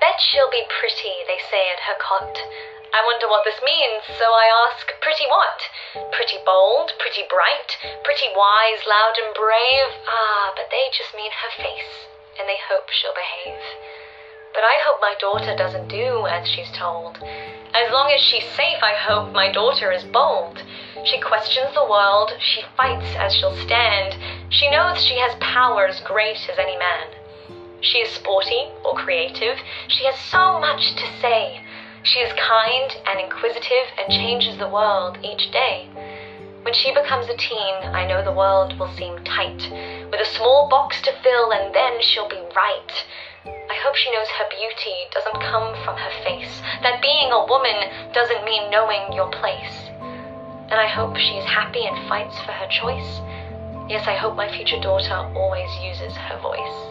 bet she'll be pretty, they say at her cot. I wonder what this means, so I ask, pretty what? Pretty bold, pretty bright, pretty wise, loud, and brave? Ah, but they just mean her face, and they hope she'll behave. But I hope my daughter doesn't do as she's told. As long as she's safe, I hope my daughter is bold. She questions the world, she fights as she'll stand. She knows she has powers great as any man. She is sporty or creative, she has so much to say. She is kind and inquisitive and changes the world each day. When she becomes a teen, I know the world will seem tight, with a small box to fill, and then she'll be right. I hope she knows her beauty doesn't come from her face, that being a woman doesn't mean knowing your place. And I hope she is happy and fights for her choice. Yes, I hope my future daughter always uses her voice.